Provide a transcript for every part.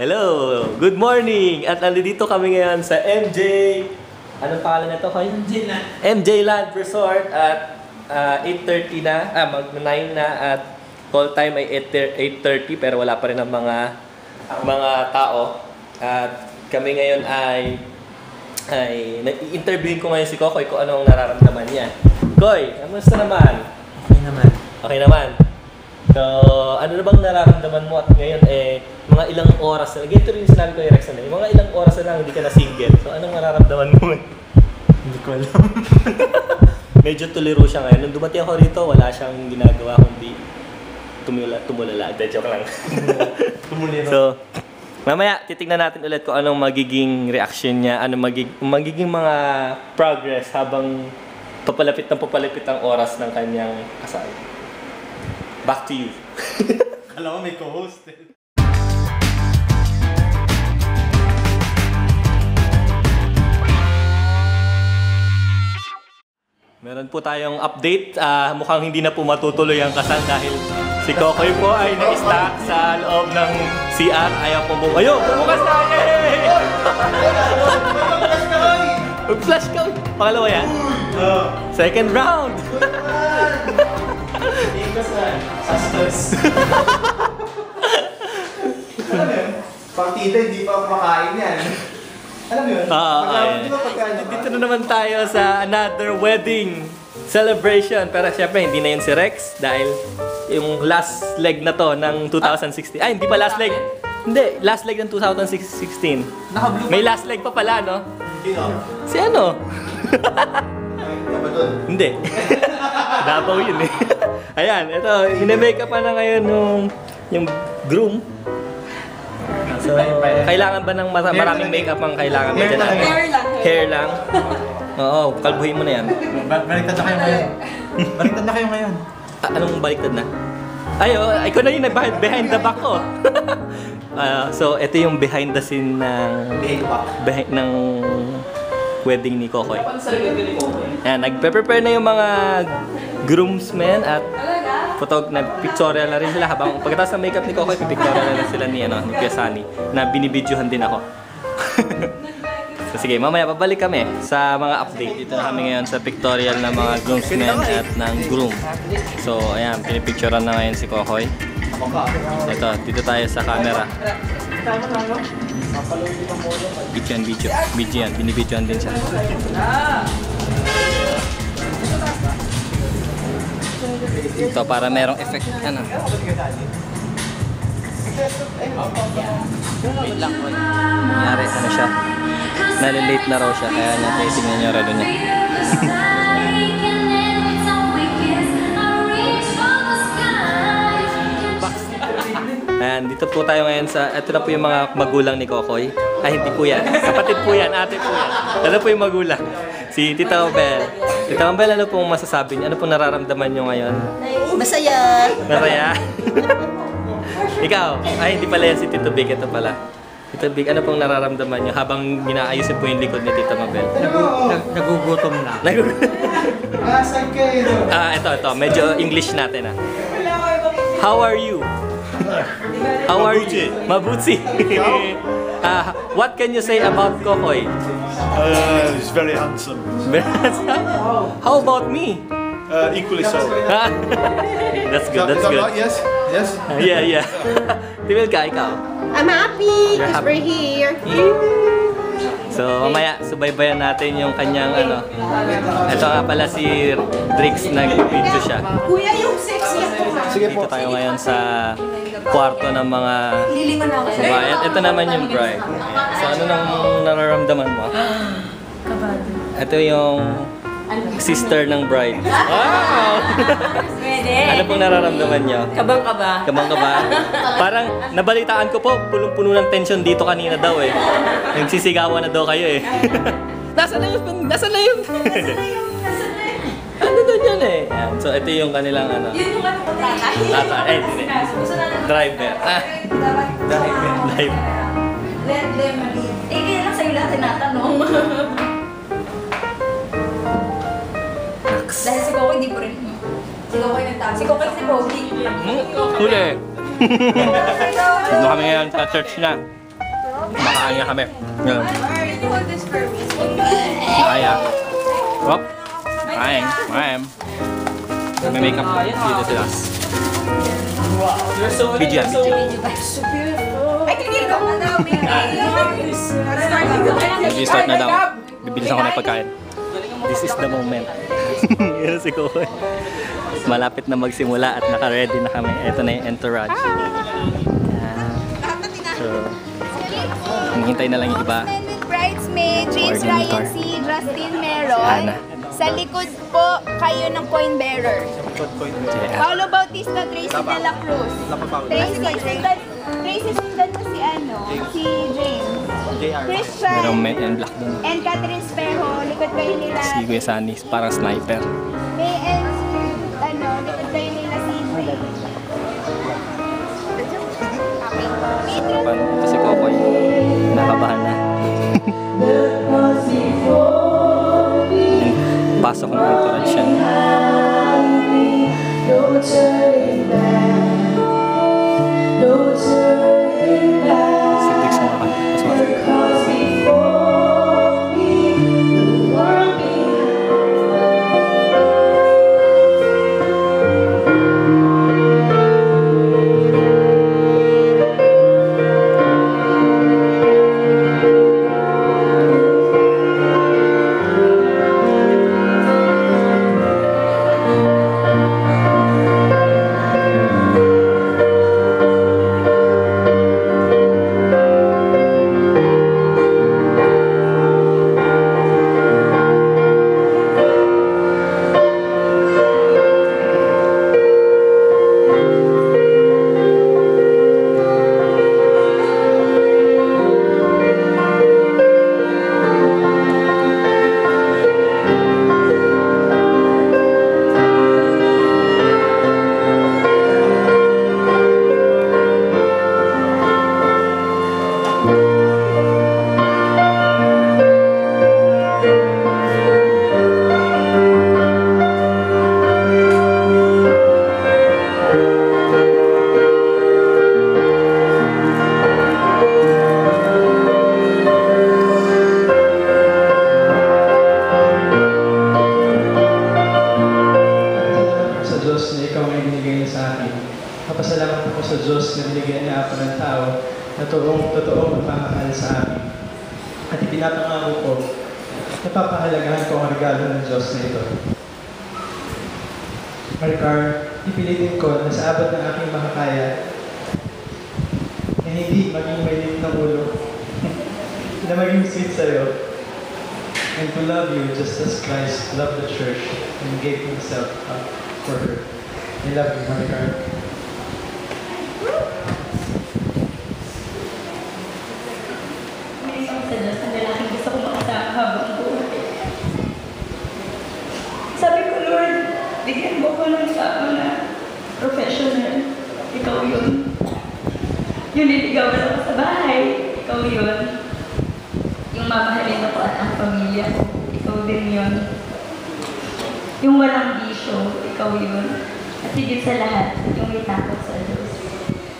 Hello! Good morning! At nandito kami ngayon sa MJ... Anong pangalan na to, Koy? MJ Land. MJ Land Resort at ah, 8.30 na, ah, mag 9 na at call time ay 8, 8.30 pero wala pa rin ang mga mga tao. At kami ngayon ay ay nag-interviewin ko ngayon si Kokoy kung anong nararamdaman niya. Koy, kamusta naman? Okay naman. Okay naman. So, ano na bang nararamdaman mo at ngayon eh, mga ilang oras na, ganito rin yung sinabi ko yung Rex na, mga ilang oras na lang hindi ka na single. So, anong nararamdaman mo? Hindi ko alam. Medyo tuliro siya ngayon. Nung dumating ako rito, wala siyang ginagawa kundi tumula, tumulala. De, joke lang. Tumuliro. so, mamaya, titignan natin ulit kung anong magiging reaction niya, anong magiging, magiging mga progress habang papalapit ng papalapit ang oras ng kanyang kasal. Back to you. Kala ko may co-host eh. Meron po tayong update. Ah, mukhang hindi na po matutuloy ang kasal dahil si Kokoy po ay na-stuck sa loob ng CR. Ayaw po bu- Ayun! Bumukas na! Yay! Mag-flash ka! Pangalawa yan? Second round! Suspense. Alam mo yun? Partida, hindi pa kumakain yan. Alam mo yun? Ah, ayan. Di ba pagka Dito na naman tayo sa another wedding celebration. Pero syempre, hindi na yun si Rex dahil yung last leg na to ng 2016. Ay, hindi pa last leg. Hindi, last leg ng 2016. Naka-blue May last leg pa pala, no? Sino? Si ano? Ay? Hindi. Dabaw yun eh. Ayan, ito, ine-makeup pa na ngayon yung, yung groom. So, kailangan ba ng mara- maraming makeup ang kailangan Hair dyan? lang. Hair lang. Hair lang? Oo, kalbuhin mo na yan. Ba- baliktad na kayo ngayon. Baliktad na kayo ngayon. Ah, anong baliktad na? Ay, oh, ikaw na yung nag- behind the back ko. Ah, so, ito yung behind the scene ng Behave back. behind ng wedding ni Kokoy. Ayan, nagpe-prepare na yung mga groomsmen at photog na pictorial na rin sila habang pagkatapos ng makeup ni Kokoy, pictorial na rin sila ni ano, ni Sunny na binibidyohan din ako. so, sige, mamaya pabalik kami sa mga update. Dito na kami ngayon sa pictorial ng mga groomsmen at ng groom. So, ayan, pinipicturean na ngayon si Kokoy. Ito, dito tayo sa camera. Video yan, video. Video yan, binibidyohan din siya. Ito, para merong effect. Ano? Wait lang. Nangyari, ano siya? Nalilate na raw siya, kaya niya, tingnan niyo relo niya. Ayan, dito po tayo ngayon sa, ito na po yung mga magulang ni Kokoy. Ay, hindi po yan. Kapatid po yan, ate po yan. Ano po yung magulang? Si Tita Mabel. Tita Mabel, ano pong masasabi niyo? Ano pong nararamdaman niyo ngayon? Masaya. Masaya? Ikaw? Ay, hindi pala yan si Tito Big. Ito pala. Tito Big, ano pong nararamdaman niyo habang inaayusin po yung likod ni Tita Mabel? Nagugutom na. Nag- Nasaan kayo? ah, ito, ito. Medyo English natin ah. How are you? How are you? Mabuti. Ah, what can you say about Kokoy? Uh, he's very handsome. How about me? Uh, equally so. That's good, that, that's good. right? Yes? Yes? Yeah, yeah. Timil ka, ikaw. I'm happy because happy. we're here. So, mamaya, subaybayan natin yung kanyang ano. Ito nga pala si Drix, nag-video siya. Kuya, yung sexy ako ha. Dito tayo ngayon sa kwarto ng mga ako. kabayan. Ito naman yung bride. So, ano nang nararamdaman mo? Ito yung sister ng bride. Wow! Pwede. ano pong nararamdaman niyo? Kabang ka ba? Kabang ka ba? Parang nabalitaan ko po, punong-puno ng tension dito kanina daw eh. Nagsisigawan na daw kayo eh. Nasaan na yung... Nasaan na yung... ano So ito yung kanilang ano. Yun yung ano ko tatay. Tatay, eh, hindi. Driver. Ah, driver. Driver. Let them lead. Eh, kaya lang sa'yo lahat tinatanong. Dahil si Coco hindi ko rin. Si Coco yung nagtago. Si Coco si Pogi. Hmm, Huli. Dito kami ngayon sa church na. Makain nga kami. Yan. You want this for me? Kaya. Hop. Kain. Kain. May makeup dito sila. Video yan, video. Ay, tingin ko! Movie start na daw. Bibilisan ko na pagkain. This is the moment. Yan si Kokoy. Malapit na magsimula at naka-ready na kami. Ito na yung entourage. Yan. So, hinihintay na lang yung iba. bridesmaid, James. Ryan C, Justin Si Meron. Sa likod po, kayo ng coin bearer. Yeah. Paulo Bautista, Tracy De La Cruz. Tracy, sundan, Tracy sundan mo si ano, si James. Christian Merong men and black doon. and Catherine Spejo, likod kayo nila. Si Kuya Sunny, parang sniper. May and ano, likod kayo nila si Dre. Okay. Patron Pan, ito si Kokoy. Nakabahan na. And pasok ng entourage yan. Ako sa Diyos na binigyan niya ako ng tao na toong totoong magmamahal sa akin. At ipinapangako ko, napapahalagahan ko ang regalo ng Diyos na ito. Maricar, ipilitin ko na sa abot ng aking makakaya na hindi maging mainit ng ulo, na maging sweet sa'yo, and to love you just as Christ loved the church and gave himself up for her. I love you, Maricar. May isang sa Diyos na lalaking gusto ko makasama habang buhay. Sabi ko, Lord, bigyan mo ko ng tao na professional. Ikaw yun. Yung niligawan ako sa bahay. Ikaw yun. Yung mamahalin ako at ang pamilya ko. Ikaw din yun. Yung walang bisyo. Ikaw yun. At higit sa lahat, yung may takot sa Diyos.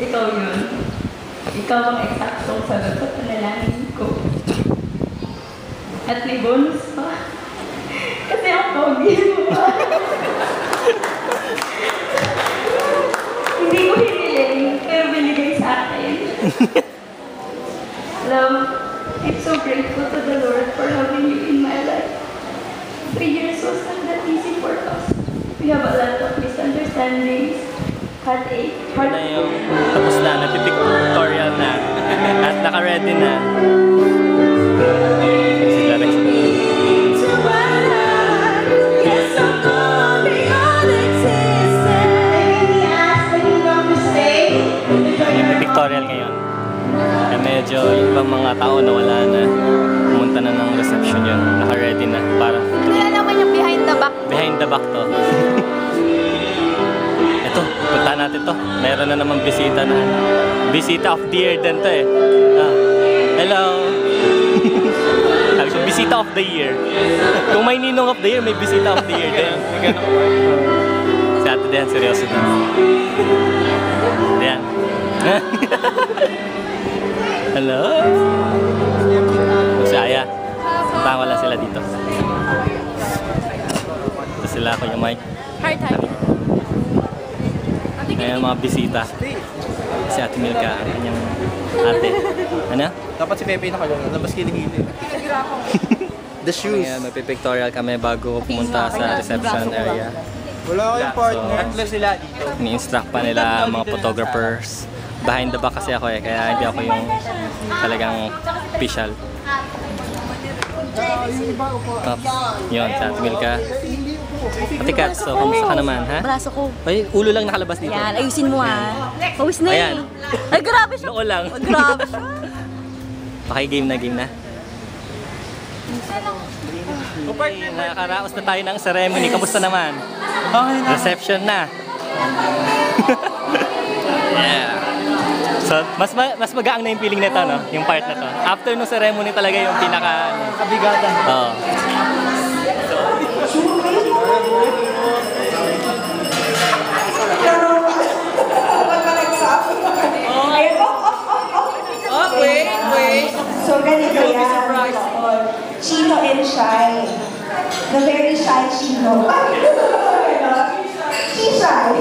Ikaw yun. Ikaw ang eksaktong sagot sa panalangin ko. At may bonus pa. Kasi ang pogi mo pa. Hindi ko hiniling, pero binigay sa akin. Love, I'm so grateful to the Lord for having you in my life. Three years was not that easy for us. We have a lot of misunderstandings, heartache, na heartache. yung tapos na, nagpipictorial na at naka-ready na. Bisita of the year din to eh. Ah, hello. Sabi ko, bisita of the year. Kung may ninong of the year, may bisita of the year din. Si ate din, seryoso din. Yan. Hello! Si Aya. Tawa lang sila dito. Ito sila, Kuya Mike. Heart, heart. Ngayon mga bisita. Si Ate Milka, ang kanyang ate. Ano? Dapat si Pepe nakalunod. Labas kilikili. The shoes. Ngayon, magpipictorial kami bago pumunta sa reception area. Wala kayong So, partner. Tatlo sila dito. Ni-instruct pa nila mga photographers. Behind the back kasi ako eh, kaya hindi ako yung talagang official. Tapos, yun, sa Ate Milka. Ate Kat, so kamusta ka naman, ha? Braso ko. Ay, ulo lang nakalabas dito. Yan, ayusin mo ha. Pawis na Ayan. eh. Ay, grabe siya. Noo lang. Oh, grabe siya. Paki-game na, game na. Okay, nakakaraos na tayo ng ceremony. Kamusta naman? Okay na. Reception na. yeah. So, mas ma- mas magaang na yung feeling nito, no? Yung part na to. After no ceremony talaga yung pinaka... Kabigatan. Oo. So ganito yan. Chino and Shy. The very shy Chino. She shy.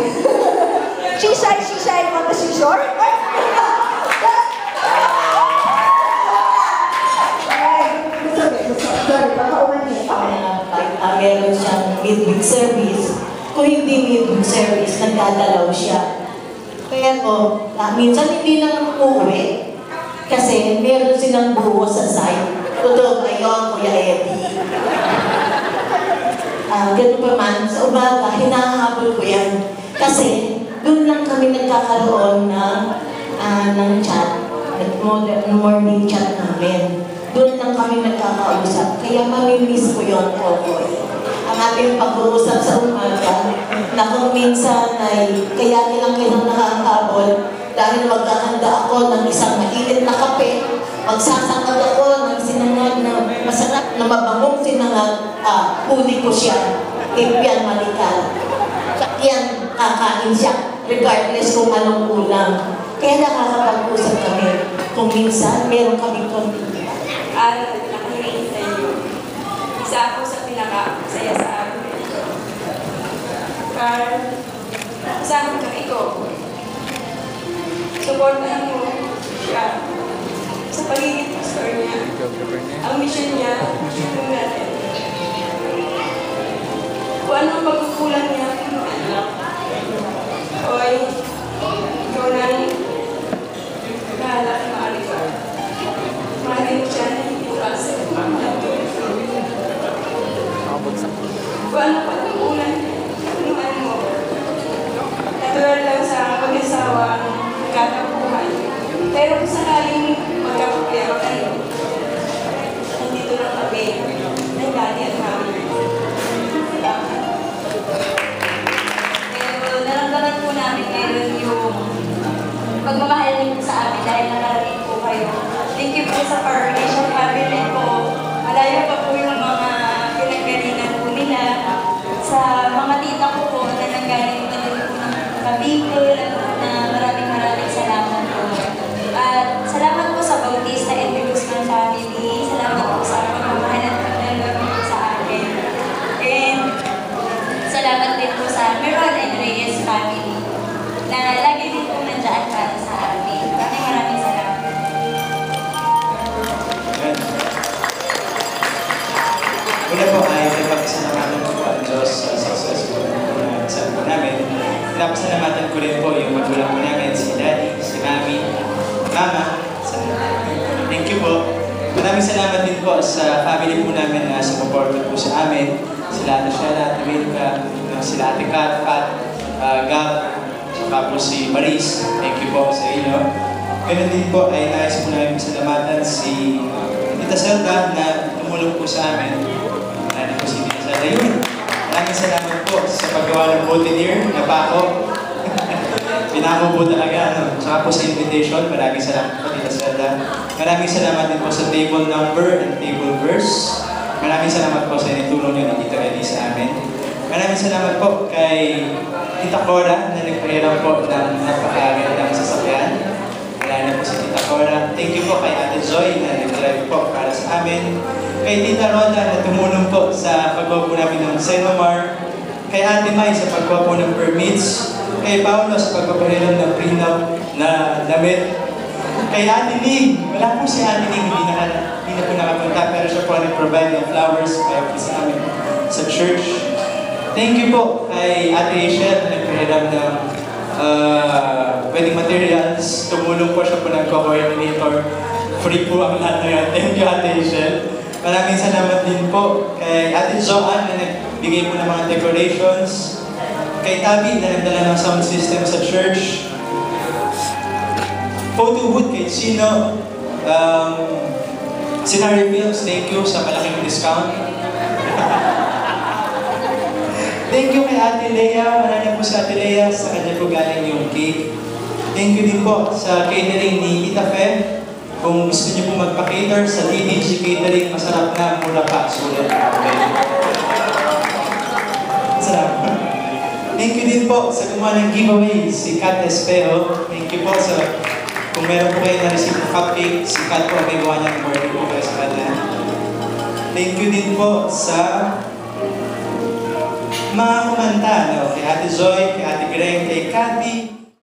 She shy, she shy, but she short. Meron siyang midweek service. Kung hindi midweek service, nagdadalaw siya. Kaya ko, uh, minsan hindi na uuwi. Kasi meron silang buho sa site. Totoo ba yun, Kuya Eddie? Ah, ganun pa man, sa umaga, hinahabol ko yan. Kasi doon lang kami nagkakaroon ng, ah, ng chat, ng morning chat namin. Doon lang kami nagkakausap. Kaya mamimiss ko yun, Kokoy. Ang ating pag-uusap sa umaga, na kung minsan ay kaya nilang kitang nakakahabol dahil maghahanda ako ng isang mainit na kape, magsasangag ako ng sinangag na masarap na mabangong sinangag, ah, huli ko siya, Malikal. Sa yan, kakain siya, regardless kung anong ulam. Kaya nakakapag-usap kami. Kung minsan, meron kami konti. Aral na nakinig sa iyo. Isa ako sa pinaka-saya sa akin. Carl, kasama kami ko. Supportahan mo siya sa pagiging pastor niya. Ang mission niya, yung natin. Kung anong pagkukulang niya, Oy, Meron and Reyes family na lagi din po nandiyan para sa amin. Maraming maraming salamat. Una po ay nagpapasalamatan po ang Diyos sa successful na sa po namin. Pinapasalamatan ko rin po yung magulang po namin, si Daddy, si Mami, Mama. Thank you po. Maraming salamat din po sa family po namin na sumuporta po sa amin. Sila Ate Shella, Ate Wilka, sila Ate Kat, Pat, uh, Gab, saka po si Maris. Thank you po sa inyo. Ganun din po ay nais po namin pasalamatan si Tita Zelda na tumulong po sa amin. Ano po si Tita Zelda yun. Maraming salamat po sa paggawa ng boutonniere na pako. Pinako po talaga. Ano? Tsaka po sa invitation, maraming salamat po Tita Zelda. Maraming salamat din po sa table number and table verse. Maraming salamat po sa initulong niyo ni Tita Eddie sa amin. Maraming salamat po kay Tita Cora na nagpahiram po ng napakagandang sasakyan. Wala na po si Tita Cora. Thank you po kay Ate Joy na nag-drive po para sa amin. Kay Tita Roda na tumulong po sa paggawa po namin ng Senomar. Kay Ate Mai sa paggawa po ng permits. Kay Paolo sa pagpapahiram ng prenup na damit. Kay Ate Ning, wala po si Ate Ning, hindi na, hindi na po nakapunta, pero siya po nag-provide ng flowers po sa amin sa church. Thank you po kay Ate Rachel na nagpahiram ng uh, wedding materials. Tumulong po siya po nagko-coordinator. Free po ang lahat na yan. Thank you, Ate Rachel. Maraming salamat din po kay Ate Joanne na nagbigay po ng mga decorations. Kay Tabi na nagdala ng sound system sa church. Photo booth kay Chino. Um, Scenario Films, thank you sa malaking discount. thank you kay Ate Lea. Marami po sa Ate Lea. Sa kanya po galing yung cake. Thank you din po sa catering ni Tita Fe. Kung gusto niyo po magpa-cater sa DDG Catering, masarap na, mura pa, sulit. Okay. Sarap. Thank you din po sa gumawa ng giveaway, si Kat Espejo. Thank you po sa, kung meron po kayo na-receive ng cupcake, si Kat po ang gawa niya ng birthday po kayo sa kanya. Thank you din po sa mga kumanta, no? kay Ate Joy, kay Ate Greg, kay Kathy,